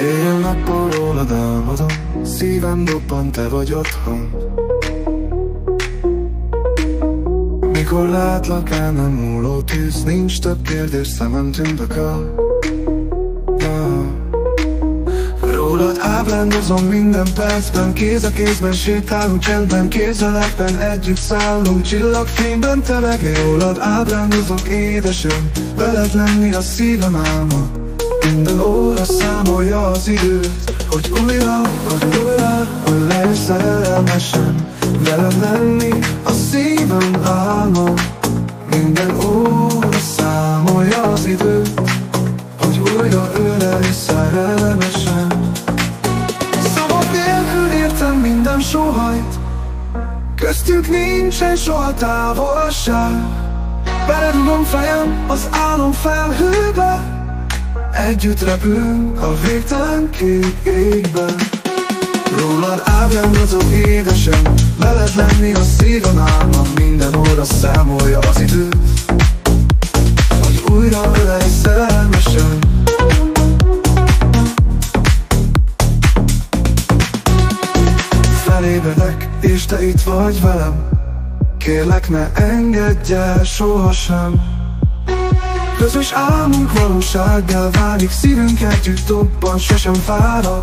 Éjjel nappal rólad álmodom Szívem dobban te vagy otthon. Mikor látlak el nem múló tűz Nincs több kérdés szemem tündököl Rólad ábrándozom minden percben Kéz a kézben sétálunk csendben Képzeletben együtt szállunk Csillagfényben te meg Rólad ábrándozok édesem Veled lenni a szívem álma számolja az időt Hogy újra, hogy újra Hogy lesz szerelmesen Veled lenni a szívem álma Minden óra számolja az időt Hogy újra ölelj szerelmesen Szavak nélkül értem minden sohajt Köztük nincsen soha távolság. Beledugom fejem az álom felhőbe Együtt repülünk a végtelen kék égben Rólad ábrázolok édesem Veled lenni a szívem álma Minden óra számolja az időt Hogy újra ölej szerelmesen Felébredek, és te itt vagy velem. Kérlek ne engedj el sohasem Közös álmunk valósággá válik Szívünk együtt dobban, sosem fárad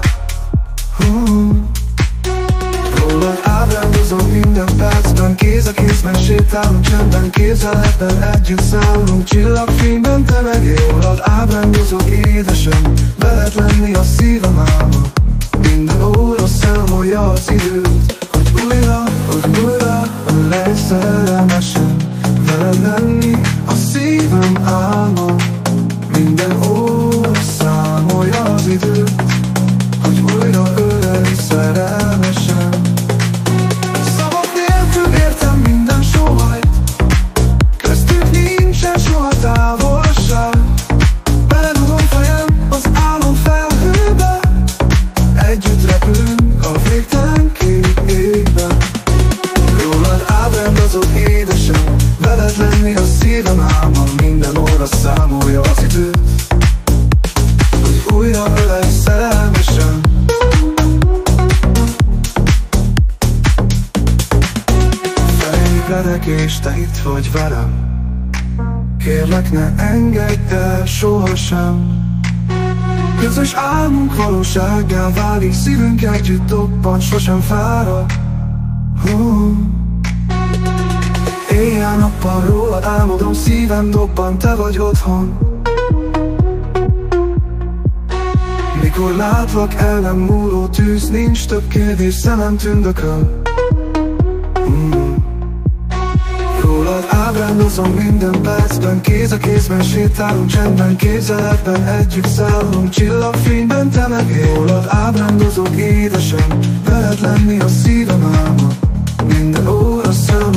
Rólad ábrándozom minden percben Kéz a kézben sétálunk csendben Kézeletben együtt szállunk. Csillagfényben te meg Rólad ábrándozok édesem Veled lenni a szívem álma. Minden óra számolja az időt Hogy újra, hogy újra repülünk a végtelen kék égben Rólad ábrázolok édesem Veled lenni a szívem álma Minden óra számolja újra ölelj szerelmesen. Felébredek és te Kérlek ne engedj el sohasem Közös álmunk valósággá válik Szívünk együtt dobban, sosem fárad Hú. Éjjel-nappal rólad álmodom Szívem dobban, te vagy otthon. Mikor látlak el nem múló tűz Nincs több kérdés, szemem tündököl ábrándozom minden percben Kéz a kézben sétálunk csendben Kézeletben együtt szállunk. Csillagfényben te meg Rólad ábrándozok édesem Veled lenni a szívem álma. Minden óra számolja